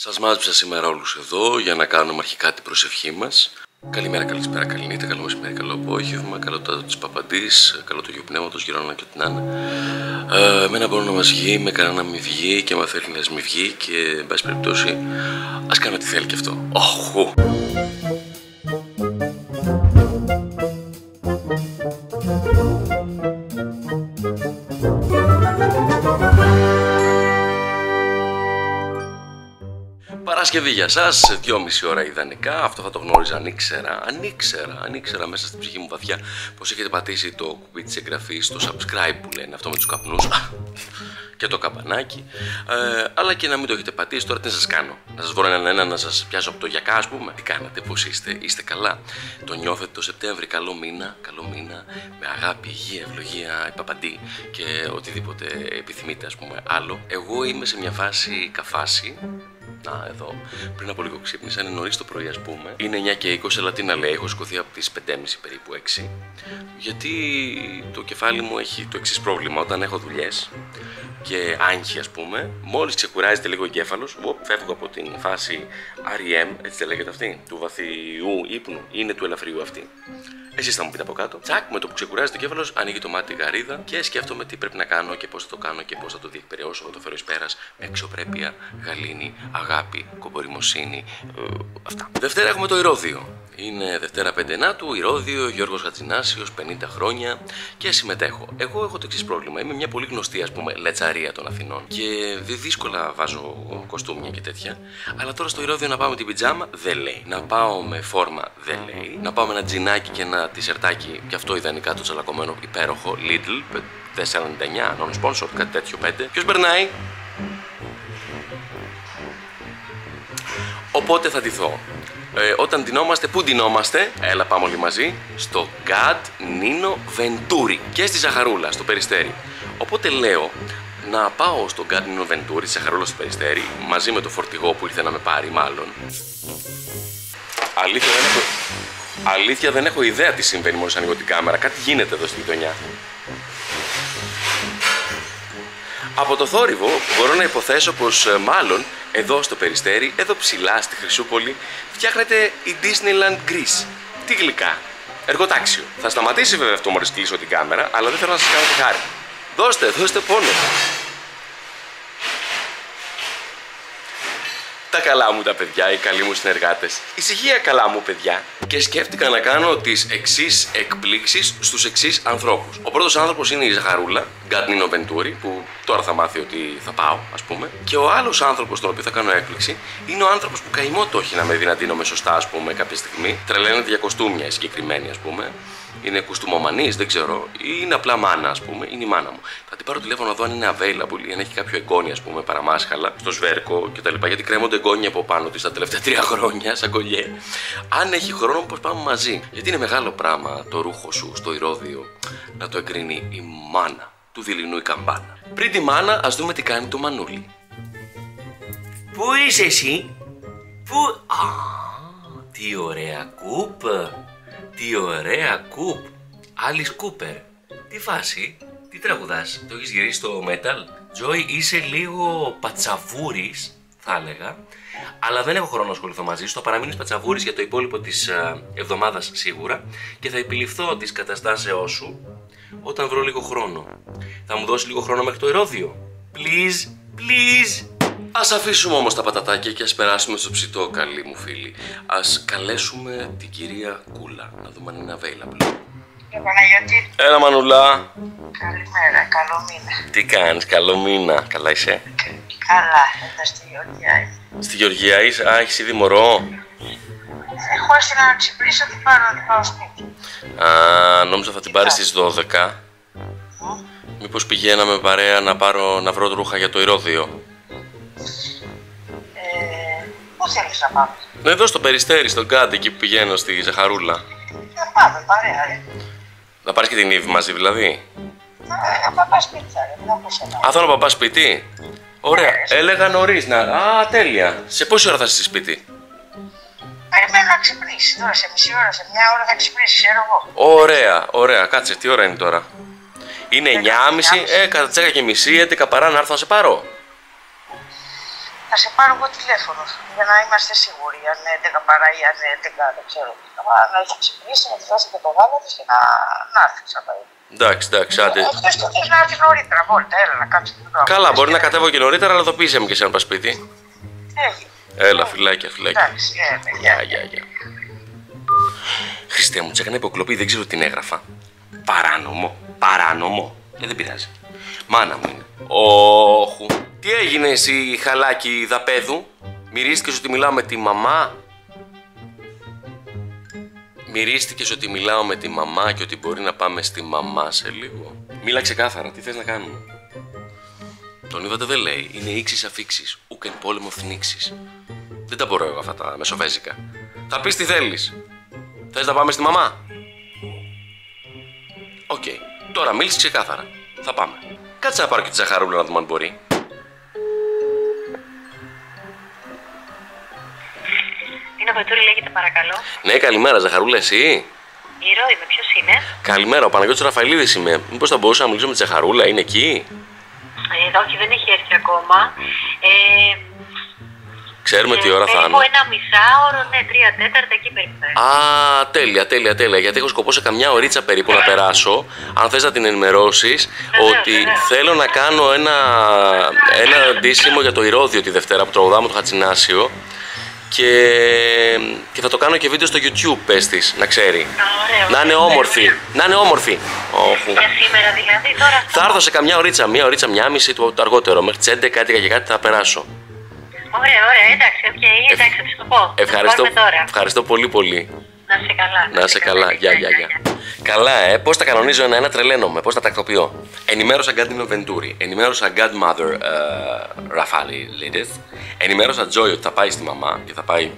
Σας μάζεψα σήμερα όλους εδώ για να κάνουμε αρχικά την προσευχή μας. Καλημέρα, καλησπέρα, καληνύχτα, καλό μεσημέρι, καλό απόγευμα, καλό το της Παπαντής, καλό το Γιου Πνεύματος, γυρώνα και ό,τι να είναι. Ε, εμένα μπορεί να μας βγει, με κανένα να μην βγει και άμα θέλει να μην βγει και εν πάση περιπτώσει ας κάνω τι θέλει και αυτό. Οχου! Παρασκευή για εσά, δυόμιση ώρα ιδανικά. Αυτό θα το γνώριζα αν ήξερα, αν ήξερα, αν ήξερα μέσα στην ψυχή μου βαθιά πως έχετε πατήσει το κουμπί της εγγραφής, το subscribe που λένε, αυτό με τους καπνούς και το καπανάκι. Ε, αλλά και να μην το έχετε πατήσει, τώρα τι να σας κάνω. Να σας βρω έναν ένα να σας πιάσω από το γιακά, ας πούμε. Τι κάνατε, πώς είστε, είστε καλά. Το νιώθετε το Σεπτέμβρη, καλό μήνα, καλό μήνα, με αγάπη, υγεία, ευλογία, παπαντή και οτιδήποτε επιθυμείτε, ας πούμε, άλλο. Εγώ είμαι σε μια φάση καφάση, να, εδώ. Πριν από λίγο ξύπνησα, είναι νωρίς το πρωί, ας πούμε. Είναι 9 και 20, αλλά τι να λέει, έχω σηκωθεί από τις 5.30 περίπου 6. Γιατί το κεφάλι μου έχει το εξής πρόβλημα. Όταν έχω δουλειές και άγχη, ας πούμε, μόλις ξεκουράζεται λίγο ο εγκέφαλος, φεύγω από την φάση REM, έτσι δεν λέγεται αυτή, του βαθιού ύπνου, είναι του ελαφριού αυτή. Εσείς θα μου πείτε από κάτω. Τσακ, με το που ξεκουράζει το κέφαλος, ανοίγει το μάτι γαρίδα και σκέφτομαι τι πρέπει να κάνω και πώς θα το κάνω και πώς θα το διεκπαιρεώσω. Θα το φέρω εις πέρας με αξιοπρέπεια, γαλήνη, αγάπη, κομπορημοσύνη. Ε, αυτά. Δευτέρα έχουμε το ηρόδιο. Είναι Δευτέρα 5 Νάτου, Ηρόδιο, Γιώργος Χατζινάσιος, 50 χρόνια και συμμετέχω. Εγώ έχω το εξής πρόβλημα. Είμαι μια πολύ γνωστή, ας πούμε, λετσαρία των Αθηνών και δύσκολα βάζω κοστούμια και τέτοια. Αλλά τώρα στο Ηρόδιο να πάω με την πιτζάμα δεν λέει. Να πάω με φόρμα δεν λέει. Να πάω με ένα τζινάκι και ένα τισερτάκι, και αυτό ιδανικά το τσαλακωμένο υπέροχο Lidl 4,99 non sponsor, κάτι τέτοιο 5. Ποιος περνάει, Οπότε θα ντυθώ. Ε, όταν ντυνόμαστε, πού ντυνόμαστε, έλα πάμε όλοι μαζί, στο Gad Nino Venturi και στη Ζαχαρούλα, στο Περιστέρι. Οπότε λέω να πάω στο Gad Nino Venturi, στη Ζαχαρούλα στο Περιστέρι, μαζί με το φορτηγό που ήρθε να με πάρει μάλλον. Αλήθεια δεν έχω, Αλήθεια δεν έχω ιδέα τι συμβαίνει μόλις ανοίγω την κάμερα. Κάτι γίνεται εδώ στη γειτονιά. Από το θόρυβο μπορώ να υποθέσω πως ε, μάλλον εδώ στο Περιστέρι, εδώ ψηλά στη Χρυσούπολη, φτιάχνεται η Disneyland Greece. Τι γλυκά. Εργοτάξιο. Θα σταματήσει βέβαια αυτό μόλις κλείσω την κάμερα, αλλά δεν θέλω να σας κάνω τη χάρη. Δώστε, δώστε πόνο. Τα καλά μου τα παιδιά, οι καλοί μου συνεργάτες. Ησυχία καλά μου παιδιά. Και σκέφτηκα να κάνω τις εξής εκπλήξεις στους εξής ανθρώπους. Ο πρώτος άνθρωπος είναι η Ζαχαρούλα, Γκάτνινο Βεντούρη, που τώρα θα μάθει ότι θα πάω, ας πούμε. Και ο άλλος άνθρωπος, τον οποίο θα κάνω έκπληξη, είναι ο άνθρωπος που καημό το έχει να με δυνατίνω σωστά, ας πούμε, κάποια στιγμή. Τρελαίνεται για κοστούμια η συγκεκριμένη, ας πούμε είναι κουστούμομανή, δεν ξέρω, ή είναι απλά μάνα, ας πούμε, είναι η μάνα μου. Θα την πάρω τηλέφωνο εδώ αν είναι available ή αν έχει κάποιο εγγόνι, ας πούμε, παραμάσχαλα, στο σβέρκο κτλ. Γιατί κρέμονται εγγόνια από πάνω της τα τελευταία τρία χρόνια, σαν κολλιέ. Αν έχει χρόνο, πώς πάμε μαζί. Γιατί είναι μεγάλο πράγμα το ρούχο σου στο ηρόδιο να το εγκρίνει η μάνα του δειλινού η καμπάνα. Πριν τη μάνα, ας δούμε τι κάνει το μανούλι. Πού είσαι εσύ, Πού. Α, τι ωραία κούπ. Τι ωραία κουπ. Άλλη Κούπερ. Τι φάση. Τι τραγουδάς. Το έχεις γυρίσει στο metal. Τζόι είσαι λίγο πατσαβούρης θα έλεγα. Αλλά δεν έχω χρόνο να ασχοληθώ μαζί σου. Θα παραμείνεις πατσαβούρης για το υπόλοιπο της εβδομάδας σίγουρα και θα επιληφθώ της καταστάσεώς σου όταν βρω λίγο χρόνο. Θα μου δώσεις λίγο χρόνο μέχρι το ερόδιο. Please, please. Α αφήσουμε όμως τα πατατάκια και ας περάσουμε στο ψητό, καλή μου φίλη. Α καλέσουμε την κυρία Κούλα να δούμε αν είναι available. Ε, Παναγιώτη. Έλα, Μανουλά. Καλημέρα, καλό μήνα. Τι κάνεις, καλό μήνα. Καλά είσαι; Καλά, εδώ στη Γεωργία Στη Γεωργία είσαι, α, έχεις ήδη μωρό; Έχω έρθει να ξυπνήσω την πάρω να την πάω σπίτι. Α, νόμιζα θα την πάρεις στις 12. Μήπως πηγαίναμε παρέα να, πάρω, να βρω ρούχα για το ηρόδιο. Πού θέλει να πάμε. Εδώ στο περιστέρι, στον Κάντι, εκεί που πηγαίνω στη Ζαχαρούλα. Να πάμε, παρέα, ρε. Να πάρεις και την Ήβη μαζί, δηλαδή. Ε, να παπάς σπίτι, ρε. Να πω Α, θέλω να παπάς σπίτι. Ωραία. Έλεγα νωρίς να. Α, τέλεια. Σε πόση ώρα θα είσαι στη σπίτι; Περιμένω να ξυπνήσεις τώρα, σε μισή ώρα, σε μια ώρα θα ξυπνήσεις, ξέρω εγώ. Ωραία, ωραία. Κάτσε, τι ώρα είναι τώρα; Είναι 9.30, ε, κατά τις 10 και μισή, 11 παρά να έρθω να σε πάρω. Θα σε πάρω εγώ τηλέφωνο για να είμαστε σίγουροι αν είναι 11 παρά ή αν είναι 11, δεν ξέρω. Αλλά να έχεις ξυπνήσει, να τη δώσει και το γάλα της και να, να έρθεις ξανά. Εντάξει, εντάξει, άντε. Εκτός του θες να έρθει νωρίτερα, βόλτα, έλα να κάτσει την ώρα. Καλά, μπορεί να κατέβω και νωρίτερα, αλλά το πείσαι μου και σε ένα σπίτι. Έγινε. Έλα, φυλάκια, φυλάκια. Εντάξει, έλα, Γεια, γεια, γεια. Χριστέ μου, τσέκανε υποκλοπή, δεν ξέρω τι έγραφα. Παράνομο, παράνομο. Ε, δεν πειράζει. Μάνα μου είναι. Όχου. Τι έγινε εσύ, χαλάκι δαπέδου; Μυρίστηκες ότι μιλάω με τη μαμά; Μυρίστηκες ότι μιλάω με τη μαμά και ότι μπορεί να πάμε στη μαμά σε λίγο; Μίλα ξεκάθαρα, τι θες να κάνουμε; Τον είδατε δεν λέει, είναι ήξεις αφήξεις, ουκ εν πολέμω θνήξεις. Δεν τα μπορώ εγώ αυτά τα μεσοβέζικα. Θα πεις τι θέλεις. Θες να πάμε στη μαμά; Οκ. Τώρα μίλησες ξεκάθαρα. Θα πάμε. Κάτσε να πάρω και τη Ζαχαρούλα να δούμε αν μπορεί. Είναι Βατούρη λέγεται παρακαλώ. Ναι, καλημέρα, ζαχαρούλα, εσύ; Η Ρο είμαι, ποιος είναι; Καλημέρα, ο Παναγιώτης Ραφαηλίδης είμαι. Μήπως θα μπορούσα να μιλήσω με τη ζαχαρούλα, είναι εκεί; Ε, όχι, δεν έχει έρθει ακόμα. Ε, Ξέρουμε τι ώρα θα περίπου είναι. ένα μισάωρο, ναι, τρία τέταρτα εκεί περίπου. θα είναι. Α, τέλεια, τέλεια, τέλεια. Γιατί έχω σκοπό σε καμιά ωρίτσα περίπου να περάσω. Αν θες να την ενημερώσεις Βεβαίως, ότι βεβαίως. θέλω να κάνω ένα, ένα ντύσιμο για το Ηρώδειο τη Δευτέρα που τραγουδάμε το Χατζηνάσιο. Και, και θα το κάνω και βίντεο στο YouTube, πες της, να ξέρει. Ωραίο. Να είναι όμορφη. Να είναι όμορφη. Όχου. Για σήμερα δηλαδή, τώρα. Θα έρθω σε καμιά ωρίτσα, μία ωρίτσα, μία μισή το, το αργότερο. Μέχρι τις 11, 11 και κάτι θα περάσω. Ωραία, ωραία, εντάξει, οκ, εντάξει, θα της το πω. Θα Ευχαριστώ, το πάρουμε τώρα. ευχαριστώ πολύ πολύ. Να 'σαι καλά. Να είσαι καλά. Γεια, γεια, γεια. Καλά, ε. Πώς τα κανονίζω ένα-ένα, τρελαίνομαι. Πώς τα τακτοποιώ. Ενημέρωσα Γκάντινο Βεντούρι. Ενημέρωσα Godmother ε, Ραφάλη Λίντεθ. Ενημέρωσα Joy ότι θα πάει στη μαμά και θα πάει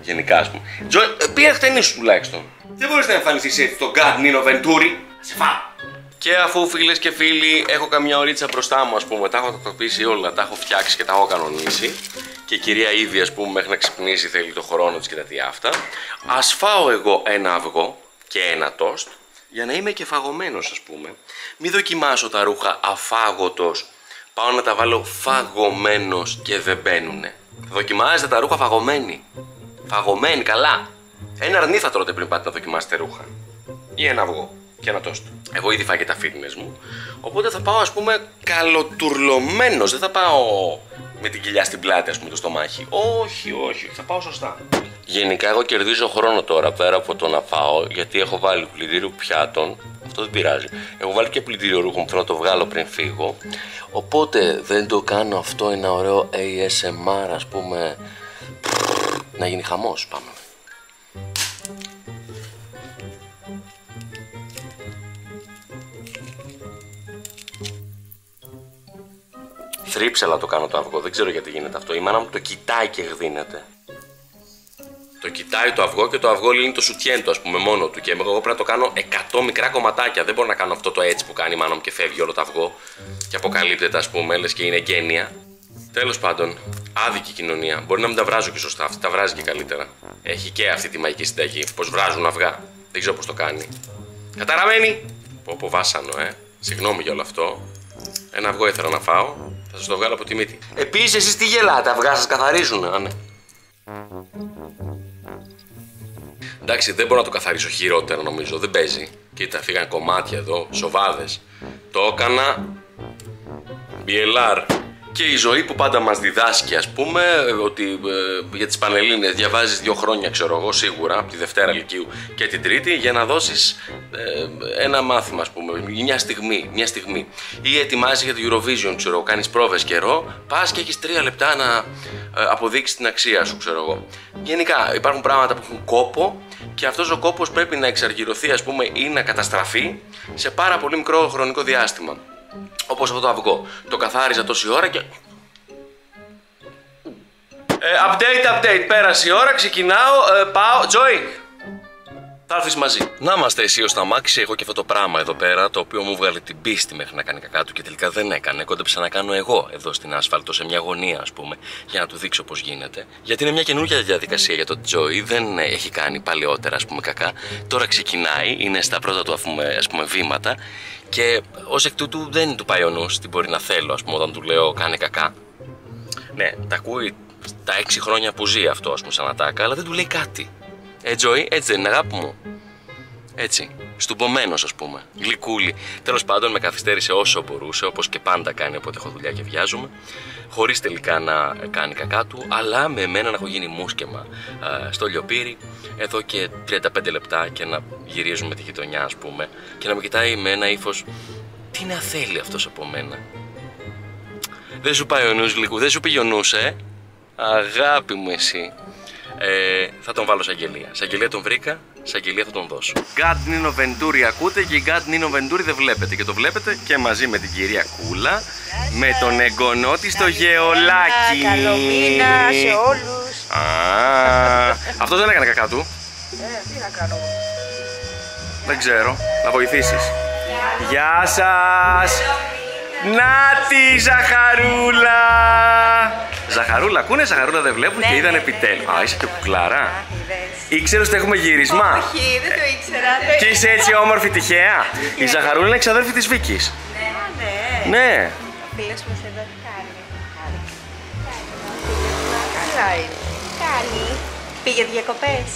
γενικά, ας πούμε. Joy, ε, πήγα χτενή σου τουλάχιστον. Δεν μπορείς να εμφανιστείς έτσι στο Γκάντινο Βεντούρι. Σε φάω. Και αφού φίλες και φίλοι έχω καμιά ωρίτσα μπροστά μου, ας πούμε, τα έχω τακτοποιήσει όλα, τα έχω φτιάξει και τα έχω κανονίσει. Και η κυρία ήδη, ας πούμε, μέχρι να ξυπνήσει θέλει το χρόνο της και τα τι αυτά. Α φάω εγώ ένα αυγό και ένα τόστ για να είμαι και φαγωμένο, ας πούμε. Μην δοκιμάσω τα ρούχα αφάγωτος. Πάω να τα βάλω φαγωμένος και δεν μπαίνουνε. Θα δοκιμάζετε τα ρούχα φαγωμένοι. Φαγωμένοι, καλά. Ένα αρνί θα τρώτε πριν πάτε να δοκιμάσετε ρούχα. Ή ένα αυγό και ένα τόστ. Εγώ ήδη φάγε τα fitness μου. Οπότε θα πάω, ας πούμε, καλοτουρλωμένος. Δεν θα πάω με την κοιλιά στην πλάτη, ας πούμε, το στομάχι. Όχι, όχι, θα πάω σωστά. Γενικά, εγώ κερδίζω χρόνο τώρα πέρα από το να φάω, γιατί έχω βάλει πλυντήριο πιάτων. Αυτό δεν πειράζει. Έχω βάλει και πλυντήριο ρούχων που θέλω να το βγάλω πριν φύγω. Οπότε δεν το κάνω αυτό ένα ωραίο ASMR, ας πούμε. Να γίνει χαμός, πάμε. Θρύψελα το κάνω το αυγό, δεν ξέρω γιατί γίνεται αυτό. Η μάνα μου το κοιτάει και γδίνεται. Το κοιτάει το αυγό και το αυγό λύνει το σουτιέν του, ας πούμε, μόνο του. Και εγώ πρέπει να το κάνω 100 μικρά κομματάκια. Δεν μπορώ να κάνω αυτό το έτσι που κάνει η μάνα μου και φεύγει όλο το αυγό και αποκαλύπτεται, ας πούμε, λες και είναι γένεια. Τέλος πάντων, άδικη κοινωνία. Μπορεί να μην τα βράζω και σωστά. Αυτή τα βράζει και καλύτερα. Έχει και αυτή τη μαγική συνταγή. Πώ βράζουν αυγά. Δεν ξέρω πώ το κάνει. Καταραμένη! Πω πω βάσανο, ε. Συγγνώμη για όλο αυτό. Ένα αυγό ήθελα να φάω. Θα σας το βγάλω από τη μύτη. Επίσης, εσείς τι γελάτε, τα αυγά σας καθαρίζουν, α, ναι. Εντάξει, δεν μπορώ να το καθαρίσω χειρότερα νομίζω, δεν παίζει. Κοίτα, φύγαν κομμάτια εδώ, σοβάδες. Το έκανα. BLR. Και η ζωή που πάντα μας διδάσκει, ας πούμε, ότι ε, για τις Πανελλήνες διαβάζεις δύο χρόνια, ξέρω εγώ, σίγουρα, από τη Δευτέρα Λυκείου και την Τρίτη, για να δώσεις ε, ένα μάθημα, ας πούμε, μια στιγμή, μια στιγμή. Ή ετοιμάζεις για το Eurovision, ξέρω εγώ, κάνεις πρόβες καιρό, πας και έχεις τρία λεπτά να ε, αποδείξεις την αξία σου, ξέρω εγώ. Γενικά, υπάρχουν πράγματα που έχουν κόπο και αυτός ο κόπος πρέπει να εξαργυρωθεί, ας πούμε, ή να καταστραφεί σε πάρα πολύ μικρό χρονικό διάστημα. Όπως αυτό το αυγό. Το καθάριζα τόση ώρα και... Ε, update, update. Πέρασε η ώρα, ξεκινάω, ε, πάω. Joy, θα έρθεις μαζί. Να είμαστε εσύ ως τα μάξι, εγώ και αυτό το πράγμα εδώ πέρα, το οποίο μου βγάλε την πίστη μέχρι να κάνει κακά του και τελικά δεν έκανε. Κόντεψα να κάνω εγώ εδώ στην άσφαλτο, σε μια γωνία, ας πούμε, για να του δείξω πώς γίνεται. Γιατί είναι μια καινούργια διαδικασία για τον Τζόι, δεν έχει κάνει παλαιότερα, ας πούμε, κακά. Τώρα ξεκινάει, είναι στα πρώτα του, ας πούμε, βήματα και ως εκ τούτου δεν του πάει ο νους τι μπορεί να θέλω, ας πούμε, όταν του λέω κάνει κακά. Ναι, τα ακούει τα έξι χρόνια που ζει αυτό, ας πούμε, σαν ατάκα, αλλά δεν του λέει κάτι. Ε, Τζοή, έτσι δεν είναι, αγάπη μου. Έτσι. Στουμπομένος, ας πούμε. Γλυκούλη. Τέλος πάντων, με καθυστέρησε όσο μπορούσε, όπως και πάντα κάνει όποτε έχω δουλειά και βιάζομαι. Χωρίς τελικά να κάνει κακά του, αλλά με εμένα να έχω γίνει μουσκεμα α, στο λιοπύρι εδώ και 35 λεπτά και να γυρίζουμε τη γειτονιά, ας πούμε, και να με κοιτάει με ένα ύφος. Τι να θέλει αυτός από μένα; Δεν σου πάει ο νους γλυκού, δεν σου πήγε ο νους, ε; Αγάπη μου εσύ. Ε, θα τον βάλω σε αγγελία. Σε αγγελία τον βρήκα, σε αγγελία θα τον δώσω. Γκάντ Νίνο Βεντούρι ακούτε και Γκάντ Νίνο Βεντούρι δεν βλέπετε. Και το βλέπετε και μαζί με την κυρία Κούλα, με τον εγγονό της το γεωλάκι. Καλό μήνα σε όλους. Α, αυτός δεν έκανε κακά του. Ε, τι να κάνω. Δεν ξέρω. Να βοηθήσεις. Γεια σας. Να τη Ζαχαρούλα. Ζαχαρούλα, ακούνε Ζαχαρούλα δεν βλέπουν και είδαν επιτέλους. Α, είσαι και κουκλάρα. Ήξερες ότι έχουμε γύρισμα. Όχι, δεν το ήξερα. Και είσαι έτσι όμορφη τυχαία; Η Ζαχαρούλα είναι ξαδέρφη της Βίκης. Ναι, ναι. Ναι. Φίλος μας εδώ τι κάνει. Καλά είναι. Τι κάνει. Πήγε διακοπές.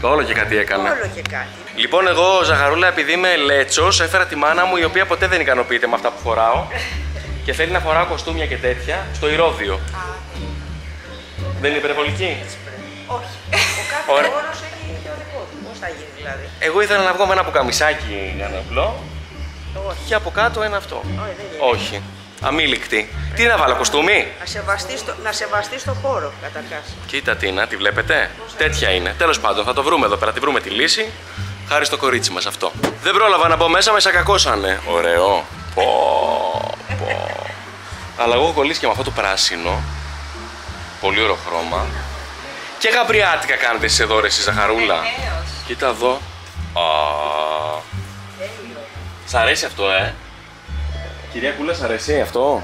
Όλο και κάτι έκανε. Όλο και κάτι. Λοιπόν, εγώ Ζαχαρούλα, επειδή είμαι λέτσος, έφερα τη μάνα μου η οποία ποτέ δεν ικανοποιείται με αυτά που φοράω και θέλει να φοράω κοστούμια και τέτοια στο ηρόδιο. Δεν είναι υπερβολική; Όχι. Ο κάθε Ωραία. χώρος έχει το δικός του. Πώς θα γίνει δηλαδή; Εγώ ήθελα να βγω με ένα πουκαμισάκι για να απλό Όχι. και από κάτω ένα αυτό. Όχι, δεν γίνεται. Όχι. Αμήλικτη. Τι να βάλω, κοστούμι; Να σεβαστείς το, να σεβαστείς το χώρο καταρχάς. Κοίτα Τίνα, τη βλέπετε; Τέτοια είναι. Τέλος πάντων, θα το βρούμε εδώ πέρα, τη βρούμε τη λύση. Χάρη στο κορίτσι μας αυτό. Δεν πρόλαβα να μπω μέσα, με σακακώσανε. Ωραίο. Πω, πω. Αλλά εγώ έχω κολλήσεις και με αυτό το πράσινο. Πολύ ωραίο χρώμα. Και γαμπριάτικα κάνετε εσείς εδώ ρε εσύ Ζαχαρούλα. Κοίτα εδώ. Α. Σ' αρέσει αυτό, ε; Κυρία Κούλα, σ' αρέσει αυτό;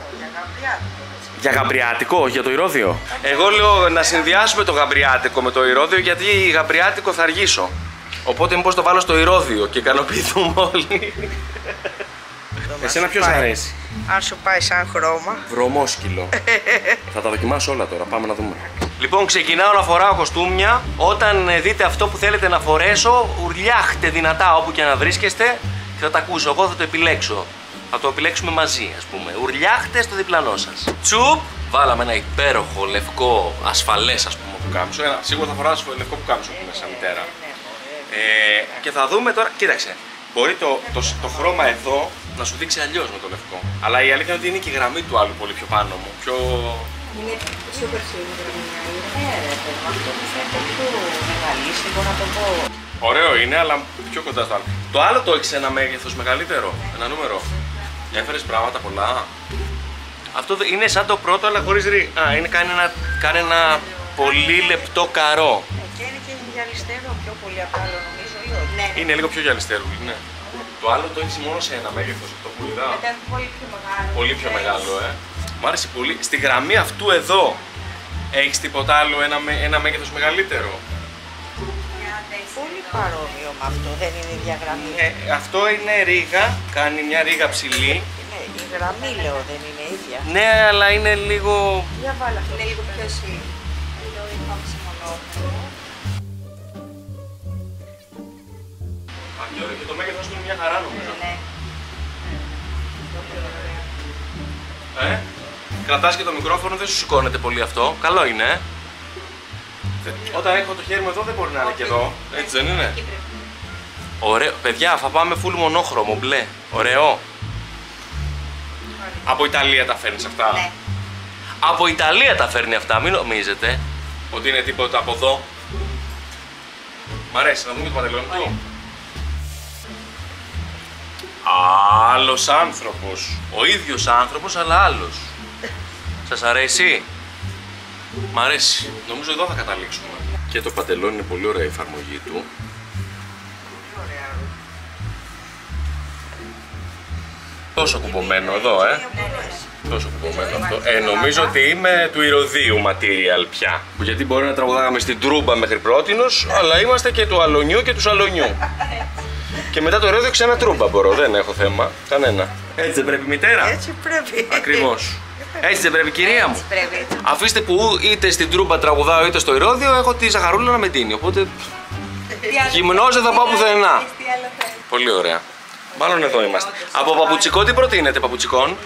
Για γαμπριάτικο, για το ηρόδιο. Εγώ λέω να συνδυάσουμε το γαμπριάτικο με το ηρόδιο γιατί γαμπριάτικο θα αργήσω. Οπότε μήπως το βάλω στο ηρόδιο και ικανοποιηθούμε όλοι. Εσένα ποιος πάει. αρέσει; Αν σου πάει σαν χρώμα. Βρωμόσκυλο. θα τα δοκιμάσω όλα τώρα, πάμε να δούμε. Λοιπόν, ξεκινάω να φοράω κοστούμια. Όταν ε, δείτε αυτό που θέλετε να φορέσω, ουρλιάχτε δυνατά όπου και να βρίσκεστε και θα τα ακούσω. Εγώ θα το επιλέξω. Θα το επιλέξουμε μαζί, ας πούμε. Ουρλιάχτες στο διπλανό σας. Τσουπ! Βάλαμε ένα υπέροχο λευκό ασφαλές, ας πούμε, που κάμψω. Ένα, σίγουρα θα φοράω λευκό που κάμψω που είναι σαν μητέρα. Ε, και θα δούμε τώρα. Κοίταξε. Μπορεί το, το, το χρώμα εδώ να σου δείξει αλλιώς με το λευκό. Αλλά η αλήθεια είναι ότι είναι και η γραμμή του άλλου πολύ πιο πάνω μου. Πιο. Είναι super σύγχρονη. Είναι ρε παιδί, αυτό που φαίνεται πιο μεγαλύστικο να το πω. Ωραίο είναι, αλλά πιο κοντά στο άλλο. Το άλλο το έχεις ένα μέγεθος μεγαλύτερο, ένα νούμερο. Έφερες πράγματα πολλά. Αυτό δε- είναι σαν το πρώτο, αλλά χωρίς ρί. Α, είναι κάνει ένα, κάνει ένα πολύ λεπτό καρό. Ε, Και είναι και γυαλιστερό πιο πολύ απ' άλλο νομίζω ή όχι. Ναι, Είναι λίγο πιο γυαλιστερό, ναι. Το άλλο το έχεις μόνο σε ένα μέγεθος. Το πολύ μετά είναι πολύ πιο μεγάλο. Πολύ πιο μεγάλο, ε. Μ' άρεσε πολύ. Στη γραμμή αυτού εδώ έχεις τίποτα άλλο, ένα, με- ένα μέγεθος μεγαλύτερο; Πολύ παρόμοιο με αυτό, δεν είναι η διαγραμμή. Ε, αυτό είναι ρίγα, κάνει μια ρίγα ψηλή. Ναι, η γραμμή λέω δεν είναι ίδια. Ναι, αλλά είναι λίγο. Για βάλε αυτό. Είναι λίγο πιο εσύ. Α, και ωραίο. Και το μέγεθος του είναι μια χαρά νομίζω. Ναι. Ε; Κρατάς και το μικρόφωνο, δεν σου σηκώνεται πολύ αυτό. Καλό είναι, ε. Θε- Όταν έχω το χέρι μου εδώ δεν μπορεί να είναι και εδώ. Έτσι δεν είναι; Εκεί πρέπει. Ωραίο. Παιδιά, θα πάμε full μονόχρωμο, μπλε. Ωραίο. Από Ιταλία τα φέρνεις αυτά; Ναι. Από Ιταλία τα φέρνει αυτά, μην νομίζετε ότι είναι τίποτα από εδώ. Μ' αρέσει να δούμε το παντελόνι του. Άλλος άνθρωπος. Ο ίδιος άνθρωπος, αλλά άλλος. Σας αρέσει; Μ' αρέσει. Νομίζω εδώ θα καταλήξουμε. Και το παντελόνι είναι πολύ ωραία η εφαρμογή του. Τόσο κουπωμένο εδώ, ε. Τόσο κουπωμένο αυτό. Ε, νομίζω ότι είμαι του ηρωδίου material πια. Γιατί μπορεί να τραγουδάγαμε στην τρούμπα μέχρι πρότινος, αλλά είμαστε και του αλονιού και του σαλονιού. Και μετά το ηρωδίο ξανά τρούμπα μπορώ, δεν έχω θέμα. Κανένα. Έτσι δεν πρέπει μητέρα. Έτσι πρέπει. Ακριβώς. Έτσι δεν πρέπει, κυρία μου. Έτσι πρέπει. έτσι. Αφήστε που είτε στην τρούμπα τραγουδάω είτε στο ηρόδιο, έχω τη ζαχαρούλα να με δίνει. Οπότε Τι άλλο γυμνός δεν θα πάω θέλεις, πουθενά. τι άλλο θέλεις. πολύ ωραία. Μάλλον εδώ είμαστε. Από παπουτσικό τι προτείνετε, παπουτσικών.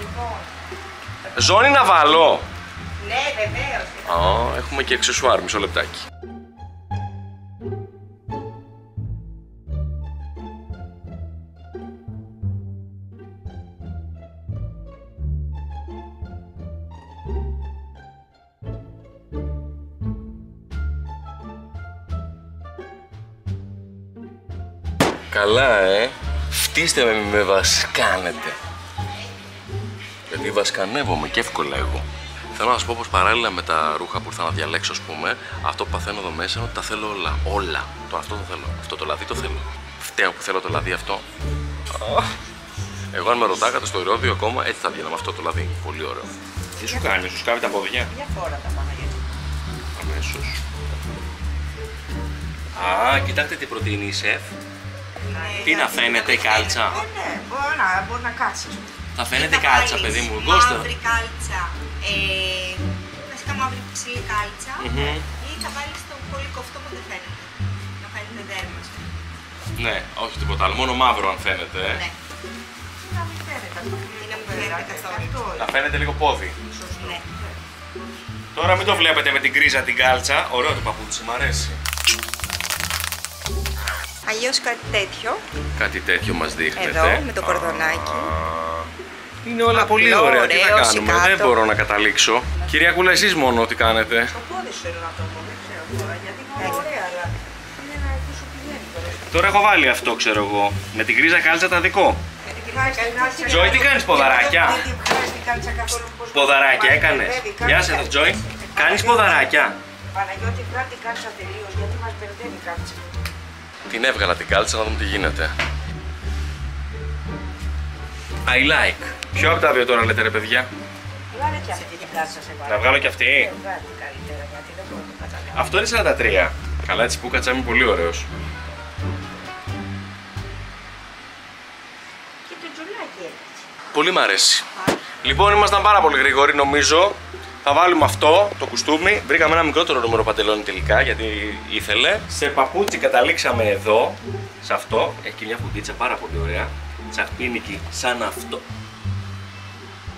Ζώνη να βάλω. Ναι, βεβαίως. Α, έχουμε και εξεσουάρ, μισό λεπτάκι. Καλά, ε. Φτύστε με, μη με βασκάνετε. Γιατί βασκανεύομαι και εύκολα εγώ. Θέλω να σας πω πως παράλληλα με τα ρούχα που ήρθα να διαλέξω, ας πούμε, αυτό που παθαίνω εδώ μέσα είναι ότι τα θέλω όλα. Όλα. Το αυτό το θέλω. Αυτό το λαδί το θέλω. Φταίω που θέλω το λαδί αυτό. Αχ. Εγώ, αν με ρωτάγατε στο ηρόδιο ακόμα, έτσι θα βγαίνα με αυτό το λαδί. Πολύ ωραίο. Τι σου κάνει, σου σκάβει τα πόδια; Για φόρα τα μάνα γιατί. Αμέσως. Α, κοιτάξτε τι προτείνει η σεφ. Τι να φαίνεται η κάλτσα; Ε, Ναι, μπορεί να, μπορεί να κάτσει. Θα φαίνεται κάλτσα, παιδί μου. Δώστε. Μαύρη κάλτσα, ε, βασικά μαύρη ψηλή κάλτσα Μμμ. ή θα βάλεις το πολύ κοφτό που δεν φαίνεται. Να φαίνεται δέρμα. Ναι, όχι τίποτα άλλο. Μόνο μαύρο αν φαίνεται. Ε. Ναι. Να μην φαίνεται αυτό. Ή να μην φαίνεται καθόλου. Να φαίνεται λίγο πόδι. Ναι. Τώρα μην το βλέπετε με την κρίζα την κάλτσα. Ωραίο το παπούτσι, μου αρέσει. Αλλιώς κάτι τέτοιο, Κάτι τέτοιο μας δείχνετε. Εδώ, με το κορδονάκι. Α, Είναι όλα πολύ Απλό, ωραία. Τι θα ωραίο, κάνουμε, σηκάτο. δεν μπορώ να καταλήξω. Κυρία Κούλα, εσείς μόνο τι κάνετε. Το πόδι σου είναι να το πω, δεν ξέρω τώρα. Γιατί είναι ωραία, αλλά είναι να εκεί σου πηγαίνει τώρα. Τώρα έχω βάλει αυτό, ξέρω εγώ. Με την κρίζα κάλτσα τα δικό. Τζόι, τι κάνεις, ποδαράκια; Δεν την βγάζεις την κάλτσα καθόλου. πώς να Ποδαράκια πάει, έκανες; μπερδεύει, Γεια κάλτσα. σας, Τζόι. Ε, Κάνεις Παναγιώτη, ποδαράκια; Παναγιώτη, βγάλει την κάλτσα τελείως, γιατί μας μπερδεύει η κάλτσα. Την έβγαλα την κάλτσα να δούμε τι γίνεται. I like. Ποιο από τα δύο τώρα λέτε ρε παιδιά; Βγάλε και αυτή την κάλτσα σε Να βάρη. βγάλω και αυτή. Ε, βγάλε την καλύτερα, γιατί δεν μπορώ να το καταλάβω. Αυτό είναι 43. Καλά, έτσι που κατσάμε πολύ ωραίος. Και το τζουλάκι έτσι. Πολύ μ' αρέσει. Λοιπόν, ήμασταν πάρα πολύ γρήγοροι νομίζω. Θα βάλουμε αυτό, το κουστούμι. Βρήκαμε ένα μικρότερο νούμερο παντελόνι τελικά γιατί ήθελε. Σε παπούτσι καταλήξαμε εδώ, σε αυτό. Έχει και μια φουντίτσα πάρα πολύ ωραία. Τσαχπίνικη, σαν αυτό.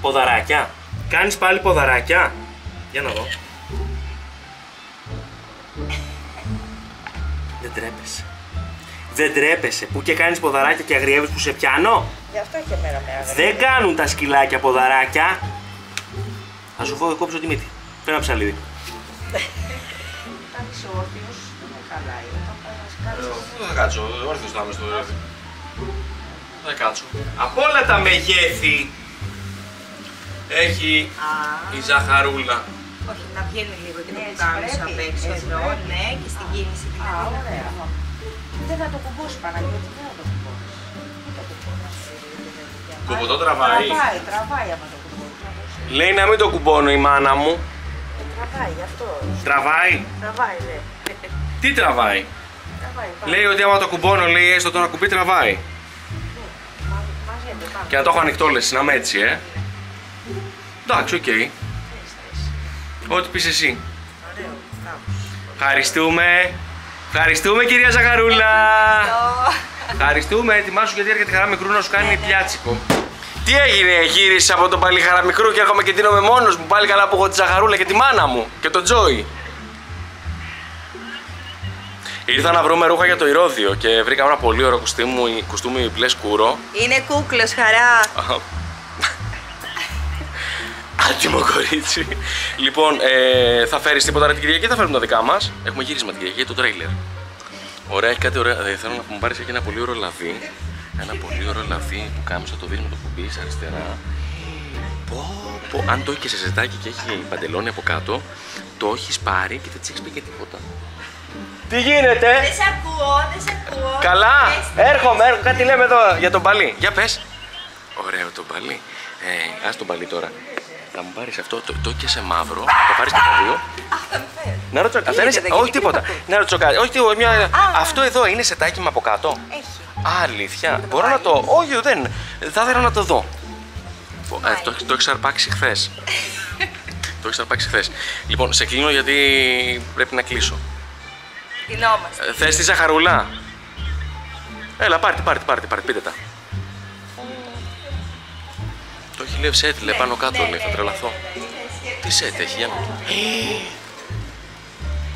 Ποδαράκια. Κάνεις πάλι ποδαράκια; Για να δω. Δεν τρέπεσαι. Δεν τρέπεσαι. Που και κάνεις ποδαράκια και αγριεύεις που σε πιάνω; Γι' αυτό και μέρα με άγρια. Δεν κάνουν τα σκυλάκια ποδαράκια. Θα σου φω κόψω τη μύτη. Φέρνα ψαλίδι. Όταν είσαι όρθιος, δεν με χαλάει. Όταν πάει να σκάψεις, Δεν θα κάτσω, όρθιος θα είμαι στο ρεύμα. Δεν θα κάτσω. Από όλα τα μεγέθη έχει Α, η ζαχαρούλα. Όχι, να βγαίνει λίγο την Ναι, που έτσι κάνεις πρέπει, απ' έξω έτσι εδώ, πρέπει. ναι, και στην κίνηση την α, κάνει. ωραία. Δεν θα το κουμπώσεις Παναγιώτη, δεν θα το κουμπώσεις. Δεν θα το κουμπώσει. Κουμπωτό τραβάει. Τραβάει, τραβάει άμα το κουμπώσει. Λέει να μην το κουμπώνω η μάνα μου. Ε, Τραβάει, γι' αυτό. Τραβάει; Τραβάει, ναι. Τι τραβάει; Τραβάει, πάει. Λέει ότι άμα το κουμπώνω, λέει έστω το ένα κουμπί τραβάει. Μα- Μαζεύει, πάμε. Και να το έχω ανοιχτό λες, να είμαι έτσι, ε. Εντάξει, οκ. Θες, θες. Ό,τι πεις εσύ. Ωραίο, κάπως. Ευχαριστούμε. Ευχαριστούμε κυρία Ζαχαρούλα. Ευχαριστούμε. Ετοιμάσου γιατί έρχεται η χαρά μικρού να σου κάνει πιάτσικο. Τι έγινε, γύρισα από τον παλί χαρά μικρού και έρχομαι και δίνομαι μόνος μου. Πάλι καλά που έχω τη Ζαχαρούλα και τη μάνα μου και τον Τζόι. Ήρθα να βρούμε ρούχα για το ηρόδιο και βρήκαμε ένα πολύ ωραίο κουστούμι, κουστούμι μπλε σκούρο. Είναι κούκλος, χαρά. Άτιμο κορίτσι. Λοιπόν, ε, θα φέρεις τίποτα ρε την Κυριακή ή θα φέρουμε τα δικά μας. Έχουμε γύρισμα την Κυριακή, το τρέιλερ. Ωραία, έχει κάτι ωραίο. Ε, θέλω να μου πάρεις εκεί ένα πολύ ωραίο λαβί. Ένα πολύ ωραίο λαβί που κάμισα το δίνει με το κουμπί σε αριστερά. Πω, πω. Αν το έχεις και σε ζετάκι και έχει παντελόνι από κάτω, το έχεις πάρει και δεν της έχεις πει και τίποτα. Τι γίνεται, Δεν σε ακούω, δεν σε ακούω. Καλά, Πες τι έρχομαι, λες. έρχομαι. Κάτι λέμε εδώ για τον παλί. Για πες. Ωραίο το παλί. Ε, ας τον παλί τώρα. Θα μου πάρεις αυτό, το, το και σε μαύρο, το πάρεις και τα δύο. Αυτό με φέρει. Να ρωτήσω, αυτά είναι, γίνεται, σε- όχι γιατί τίποτα. δεν Να ρωτήσω κάτι. Όχι, τίποτα, μια, αυτό εδώ είναι σετάκι με από κάτω; Έχει. Α, αλήθεια. Μπορώ να το. Όχι, δεν. Θα ήθελα να το δω. Ε, το, το έχεις αρπάξει χθες. το έχεις αρπάξει χθες. Λοιπόν, σε κλείνω γιατί πρέπει να κλείσω. Γινόμαστε. Ε, Θες τη ζαχαρούλα; Έλα, πάρτε, πάρτε, πάρτε, πάρτε, πείτε τα. Το έχει λέει σετ, λέει πάνω κάτω, λέει, θα τρελαθώ. Τι σετ έχει, για να δω.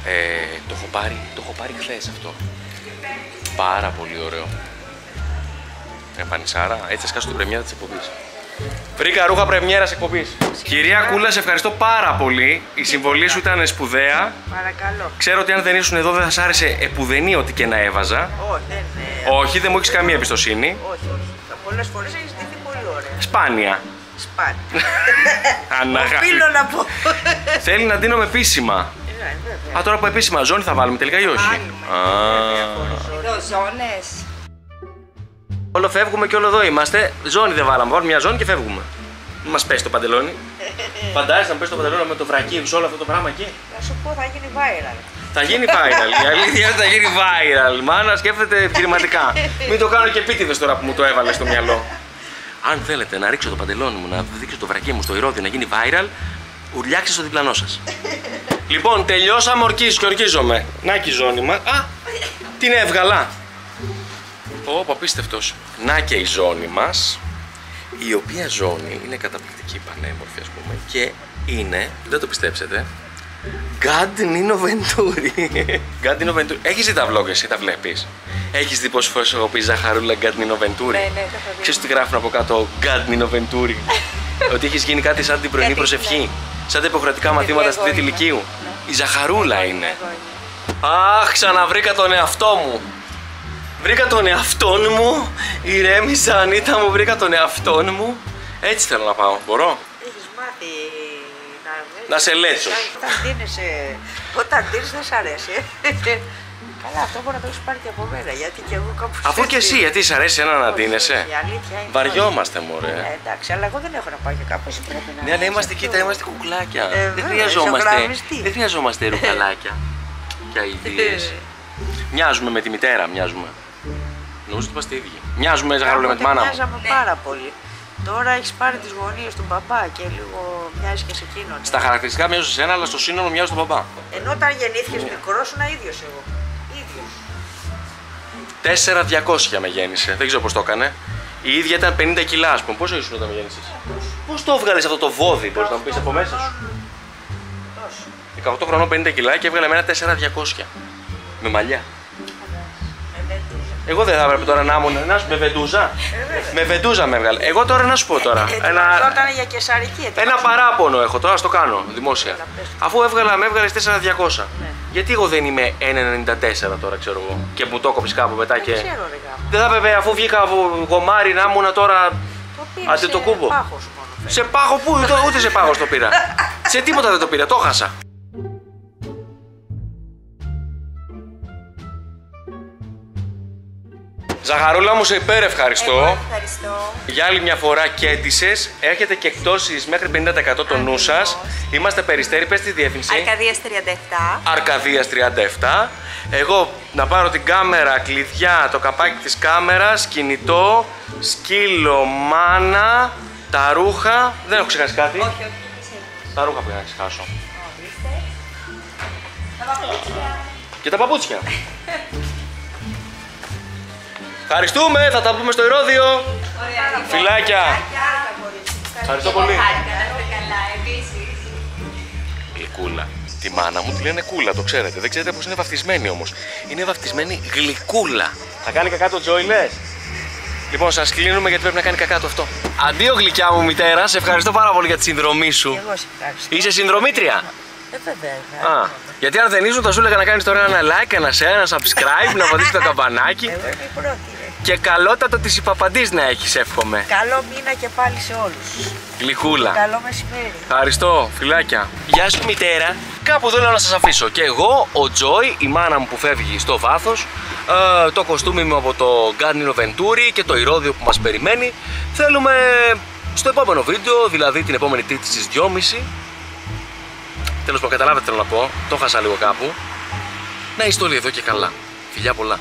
Ε, το έχω πάρει, το έχω πάρει χθες αυτό. Πάρα πολύ ωραίο. Ε, πανισάρα, έτσι θα σκάσω την πρεμιέρα της εκπομπής. Βρήκα ρούχα πρεμιέρας εκπομπής. Κυρία Κούλα, σε ευχαριστώ πάρα πολύ. Η συμβολή σου ήταν σπουδαία. Παρακαλώ. Ξέρω ότι αν δεν ήσουν εδώ δεν θα σ' άρεσε επουδενή ό,τι και να έβαζα. Όχι, δεν Όχι, δεν μου έχεις καμία εμπιστοσύνη. Όχι, όχι. Πολλές φορές έχεις δει πολύ ωραία. Σπάνια. Σπάνια. Αναγα... Οφείλω να πω. Θέλει να δίνουμε επίσημα. Ε, βέβαια. Α, τώρα που επίσημα ζώνη θα βάλουμε τελικά ή όχι; Βάλουμε. Α. Εδώ ζώνες. Όλο φεύγουμε και όλο εδώ είμαστε. Ζώνη δεν βάλαμε. Βάλουμε μια ζώνη και φεύγουμε. Μην μας πέσει το παντελόνι. Φαντάζεσαι να μου πέσει το παντελόνι με το βρακί σε όλο αυτό το πράγμα εκεί; Να σου πω, θα γίνει viral. Θα γίνει viral. Η αλήθεια είναι ότι θα γίνει viral. Μάνα σκέφτεται επιχειρηματικά. Μην το κάνω και επίτηδες τώρα που μου το έβαλες στο μυαλό. Αν θέλετε να ρίξω το παντελόνι μου, να δείξω το βρακί μου στο ηρώδιο να γίνει viral, ουρλιάξτε στο διπλανό σας. λοιπόν, τελειώσαμε ορκίζει και ορκίζομαι. Να και η ζώνη μα. Α, την έβγαλα. Ω, απίστευτος. Να και η ζώνη μας, η οποία ζώνη είναι καταπληκτική, πανέμορφη ας πούμε και είναι, δεν το πιστέψετε, God Nino Venturi. God Nino Venturi. Έχεις δει τα vlog εσύ, τα βλέπεις; Έχεις δει πόσες φορές έχω πει Ζαχαρούλα God Nino Venturi. Ναι, ναι, το έχω δει. Ξέρεις τι γράφουν από κάτω God Nino Venturi. Ότι έχεις γίνει κάτι σαν την πρωινή Γιατί, προσευχή. Ναι. Σαν τα υποχρεωτικά Επειδή μαθήματα στην εγώ τρίτη είμαι. ηλικίου. Ναι. Η Ζαχαρούλα είναι. Εγώ είμαι. Αχ, ξαναβρήκα τον εαυτό μου. Βρήκα τον εαυτό μου. Ηρέμησα, Ανίτα μου, βρήκα τον εαυτό μου. Έτσι θέλω να πάω. Μπορώ; Έχεις μάθει να. Να σε λέτσω. Όταν δίνεσαι. Όταν δίνει, δεν σ' αρέσει. Ε. Καλά, αυτό μπορεί να το έχεις πάρει και από μένα. Γιατί και εγώ κάπου. Αφού και εσύ, γιατί σ' αρέσει ένα να ντύνεσαι. Η αλήθεια είναι. Βαριόμαστε, Ε, μωρέ. εντάξει, αλλά εγώ δεν έχω να πάω και κάπου. Εσύ πρέπει να. Ναι, αλλά είμαστε, είσαι κοίτα, πιο- είμαστε κουκλάκια. Ε, δεν βέβαια, χρειαζόμαστε. ζωγραφιστή. Δεν χρειαζόμαστε ρουκαλάκια και αηδίες. Ε. Μοιάζουμε με τη μητέρα, μοιάζουμε. Νομίζω ότι είμαστε ίδιοι. Μοιάζουμε, Ζαχαρούλα, με τη μάνα μου. Μοιάζαμε πάρα πολύ. Τώρα έχεις πάρει τις γωνίες του μπαμπά και λίγο μοιάζει και σε εκείνον. Στα χαρακτηριστικά μοιάζω σε σένα, αλλά στο σύνολο μοιάζω στον μπαμπά. Ενώ όταν γεννήθηκες μικρός, ήσουν ίδιος εγώ. Ίδιο. 4.200 με γέννησε. Δεν ξέρω πώς το έκανε. Η ίδια ήταν 50 κιλά, ας πούμε. Πόσο ήσουν όταν με γέννησες; Πώς το έβγαλες αυτό το βόδι, μπορείς να μου πεις από μέσα σου; 18 χρονών 50 κιλά και έβγαλε εμένα 4.200. Με μαλλιά. Εγώ δεν θα έπρεπε τώρα να ήμουν. Να σου με βεντούζα. με βεντούζα με έβγαλε. Εγώ τώρα να σου πω τώρα. Ένα, Ετοιμαζόταν για κεσαρική. ένα ετοιμαζόταν. παράπονο έχω τώρα, στο κάνω δημόσια. Αφού έβγαλα, με έβγαλες 4.200. Ναι. Γιατί εγώ δεν είμαι 1,94 τώρα, ξέρω εγώ. Και μου το κόψει κάπου μετά και. Δεν ξέρω, ρε γάμο. Δεν θα έπρεπε αφού βγήκα από γομάρι να ήμουν τώρα. Το πήρε Άντε σε το κούμπο. πάχος μόνο. φαίνεται. Σε πάγο πού, ούτε, ούτε σε πάγο το πήρα. σε τίποτα δεν το πήρα, το χάσα. Ζαχαρούλα μου, σε υπέρ ευχαριστώ. Εγώ ευχαριστώ. Για άλλη μια φορά κέντησες, έχετε και εκτόσεις μέχρι 50% το νου σας. Είμαστε περιστέρι, πες τη διεύθυνση. Αρκαδίας 37. Αρκαδίας 37. Εγώ να πάρω την κάμερα, κλειδιά, το καπάκι της κάμερας, κινητό, σκύλο, μάνα, τα ρούχα. Δεν έχω ξεχάσει κάτι. Όχι, όχι, είσαι. Τα ρούχα που να ξεχάσω. Ορίστε. Τα παπούτσια. Και τα παπούτσια. Ευχαριστούμε, θα τα πούμε στο Ηρώδιο. Ωραία. Φιλάκια. Ευχαριστώ πολύ. Χάρηκα να είστε καλά, επίσης. Γλυκούλα. Τη μάνα μου τη λένε κούλα, το ξέρετε. Δεν ξέρετε πώ είναι βαφτισμένη όμως. Είναι βαφτισμένη γλυκούλα. Θα κάνει κακά το Τζόι, λες; Λοιπόν, σας κλείνουμε γιατί πρέπει να κάνει κακά το αυτό. Αντίο, γλυκιά μου μητέρα, σε ευχαριστώ πάρα πολύ για τη συνδρομή σου. Εγώ σε ευχαριστώ. Είσαι συνδρομήτρια; Ε, βέβαια. Α, γιατί αν δεν ήσουν θα σου έλεγα να κάνεις τώρα ένα like, ένα share, ένα subscribe, να πατήσεις το καμπανάκι Εγώ είμαι η πρώτη. ρε. και καλότατο της υπαπαντής να έχεις εύχομαι. Καλό μήνα και πάλι σε όλους. Γλυκούλα. Καλό μεσημέρι. Ευχαριστώ, φιλάκια. Γεια σου μητέρα. Κάπου θέλω να σας αφήσω. Και εγώ, ο Τζόι, η μάνα μου που φεύγει στο βάθος, ε, το κοστούμι μου από το Γκάνινο Venturi και το ηρώδιο που μας περιμένει. Θέλουμε στο επόμενο βίντεο, δηλαδή την επόμενη τρίτη στις 2.30, τέλος πάντων καταλάβετε τι θέλω να πω, το χάσα λίγο κάπου, να είστε όλοι εδώ και καλά. Φιλιά πολλά.